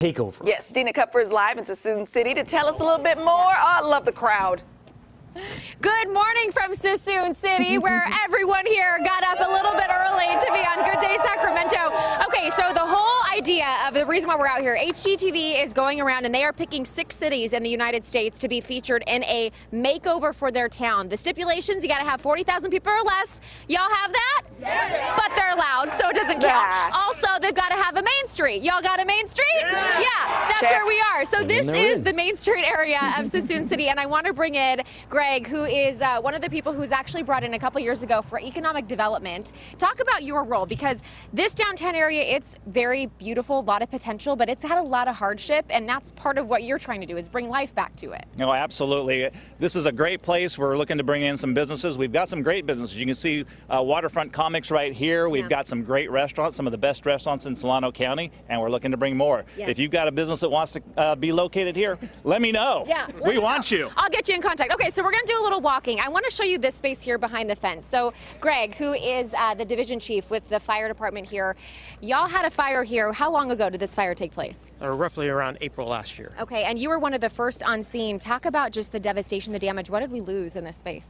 takeover. Yes, Dina Kupfer is live in Suisun City to tell us a little bit more. Oh, I love the crowd. Good morning from Suisun City, where everyone here got up a little bit early to be on Good Day Sacramento. The reason why we're out here, HGTV is going around and they are picking six cities in the United States to be featured in a makeover for their town. The stipulations, you got to have 40,000 people or less. Y'all have that? Yeah. But they're loud, so it doesn't count. Yeah. Also, they've got to have a main street. Y'all got a main street? Yeah. Yeah, that's Check. where we are. So And this is in. the Main Street area of Suisun City, and I want to bring in Greg, who is uh, one of the people who was actually brought in a couple years ago for economic development. Talk about your role because this downtown area, it's very beautiful, a lot of potential, but it's had a lot of hardship, and that's part of what you're trying to do is bring life back to it. No, absolutely. This is a great place. We're looking to bring in some businesses. We've got some great businesses. You can see uh, Waterfront Comics right here. We've Yeah. got some great restaurants, some of the best restaurants in Solano County, and we're looking to bring more. Yeah. If you've got a business that wants to uh, be located here, let me know. Yeah, we want know. you. I'll get you in contact. Okay, so we're going to do a little walking. I want to show you this space here behind the fence. So, Greg, who is uh, the division chief with the fire department here, y'all had a fire here. How long ago did this fire take place? uh, roughly around April last year. Okay, and you were one of the first on scene. Talk about just the devastation, the damage. What did we lose in this space?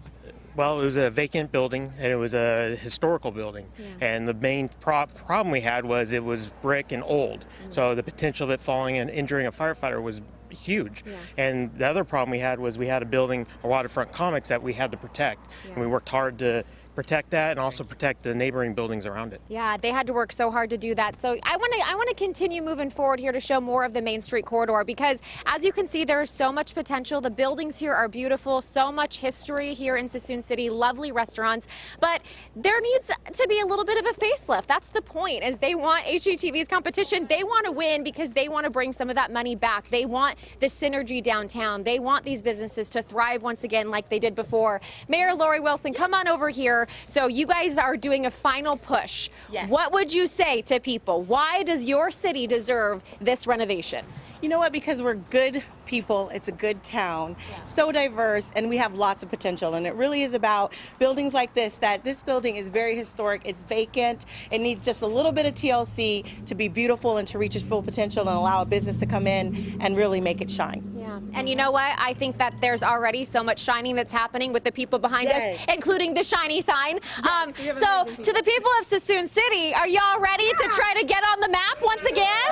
Well, it was a vacant building and it was a historical building. And the main pro- problem we had was it was brick and old. So the potential of it falling and injuring a firefighter was huge. And the other problem we had was we had a building, a waterfront comics that we had to protect. And we worked hard to protect that and also protect the neighboring buildings around it. Yeah, they had to work so hard to do that. So I want to I want to continue moving forward here to show more of the Main Street corridor because as you can see there is so much potential. The buildings here are beautiful, so much history here in Suisun City, lovely restaurants, but there needs to be a little bit of a facelift. That's the point. Is they want HGTV's competition, they want to win because they want to bring some of that money back. They want the synergy downtown. They want these businesses to thrive once again like they did before. Mayor Lori Wilson, come on over here. So you guys are doing a final push. Yes. What would you say to people? Why does your city deserve this renovation? You know what? Because we're good people, it's a good town, so diverse, and we have lots of potential. And it really is about buildings like this. That this building is very historic. It's vacant. It needs just a little bit of TLC to be beautiful and to reach its full potential and allow a business to come in and really make it shine. Yeah. And you know what? I think that there's already so much shining that's happening with the people behind Yes. us, including the shiny sign. um, so, to the people of Suisun City, are y'all ready to try to get on the map once again?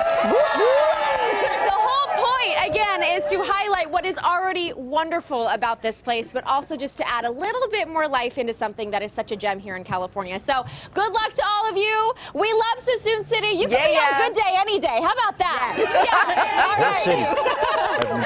the whole point, again, is to highlight what is already wonderful about this place, but also just to add a little bit more life into something that is such a gem here in California. So, good luck to all of you. We love Suisun City. You can Yeah, be yeah. on Good Day any day. How about that? Yeah. All Great right. city.